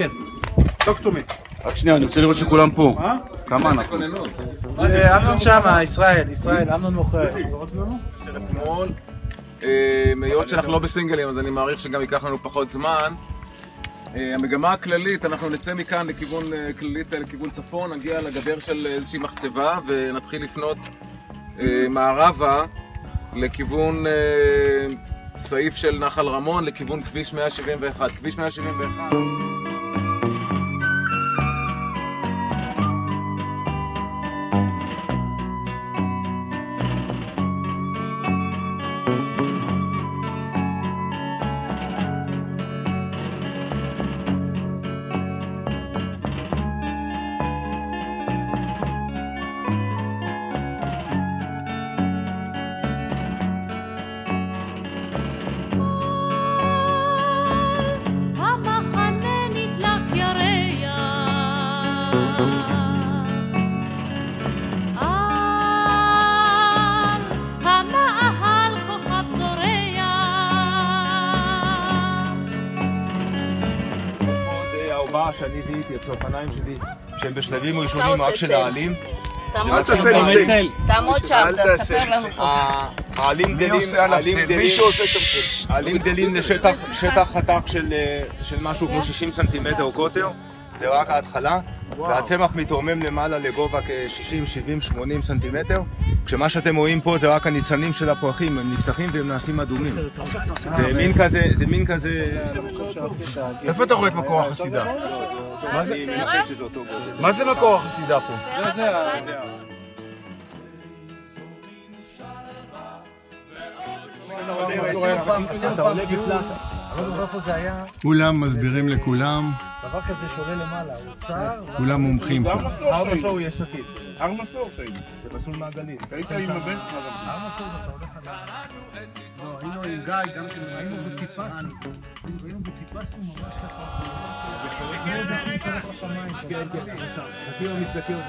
כן. to me. רק שנייה, אני רוצה לראות שכולם פה. מה? כמה אנחנו? זה אמנון שמה, ישראל, ישראל, אמנון מוכר. של אתמול. אה, היות שאנחנו לא בסינגלים אז אני מעריך שגם ייקח לנו פחות זמן. אה, המגמה הכללית, אנחנו נצא מכאן לכיוון אה, כללית, אה, לכיוון צפון, נגיע לגדר של איזושהי מחצבה ונתחיל לפנות אה, מערבה לכיוון אה, סעיף של נחל רמון, לכיוון כביש 171. כביש 171 שאני זיהיתי את האופניים שלי, שהם בשלבים ראשונים רק של העלים. תעמוד תעשה לי. תעמוד שם, אל תספר לנו. פה. העלים גדלים, העלים? גדלים, מישהו עושה שם צל. העלים גדלים לשטח שטח חתך של, אה, של משהו כמו 60 סנטימטר או קוטר, זה רק ההתחלה, והצמח מתרומם למעלה לגובה כ-60, 70, 80 סנטימטר, כשמה שאתם רואים פה זה רק הניצנים של הפרחים, הם נפתחים והם נעשים אדומים. זה מין כזה, זה מין כזה... איפה אתה רואה את מקור החסידה? מה זה? אני מנחש שזה אותו גודל. מה זה מקור אתה. כולם מסבירים לכולם, דבר כזה שעולה למעלה, הוא צר, כולם מומחים פה. הר מסור יש סכין. הר מסור שהיינו. זה מסלול מעגלי. היית עם הבן שלך. הר מסור ואתה הולך על. לא, היינו עם גיא, גם כן, היינו וטיפסנו. היינו וטיפסנו ממש ככה. כמו איזה חור שהולך לשמיים. כן, כן,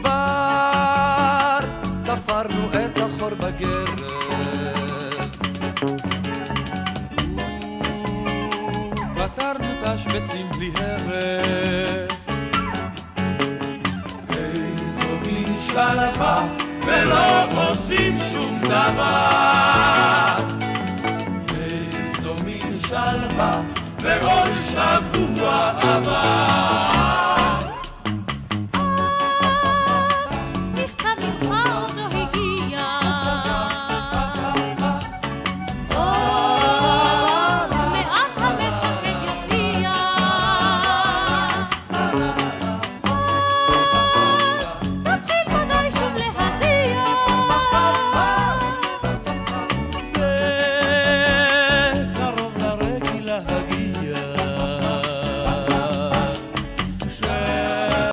כבר ספרנו את החור בגרב פתרנו תשבצים בלי הרף איזו מין שלווה ולא עושים שום דבר. איזו מין שלווה ועוד שבוע הבא